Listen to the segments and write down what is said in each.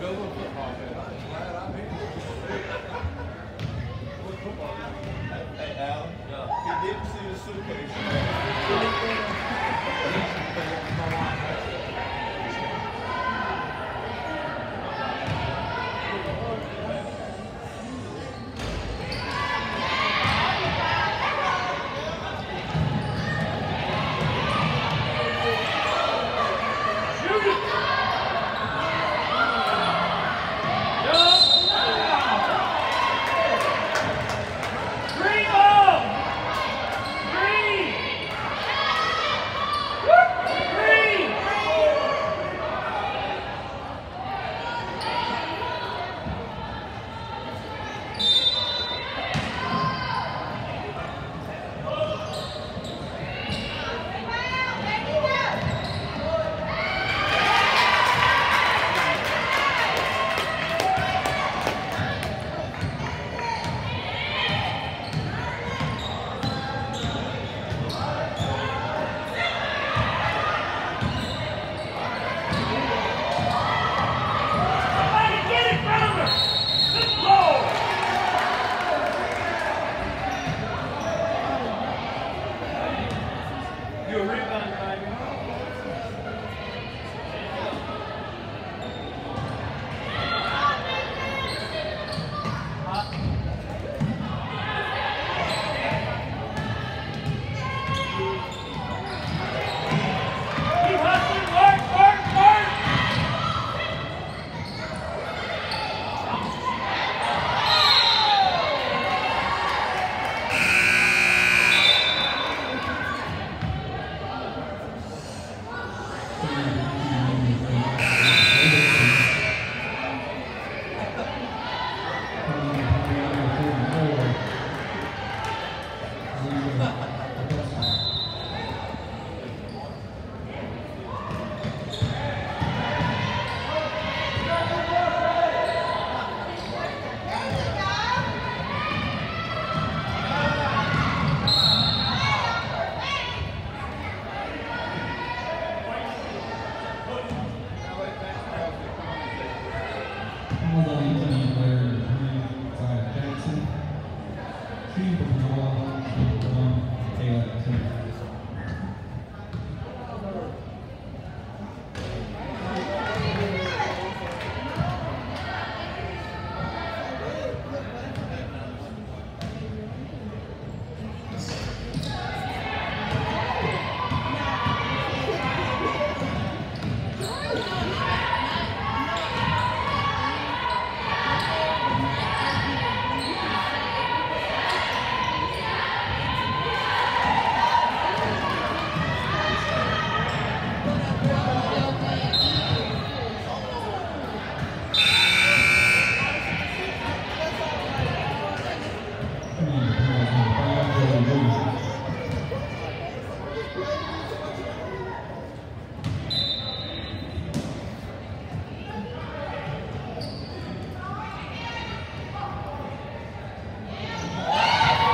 Hey, Alan, he didn't see the suitcase.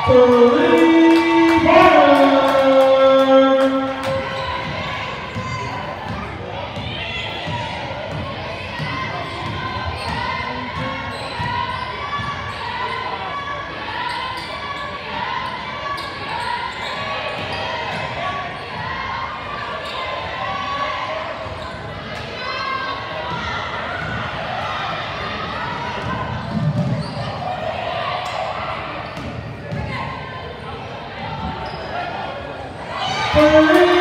believe. Bye.